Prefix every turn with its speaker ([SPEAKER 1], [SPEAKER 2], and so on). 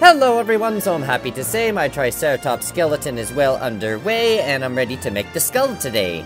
[SPEAKER 1] Hello everyone, so I'm happy to say my Triceratops skeleton is well underway, and I'm ready to make the skull today.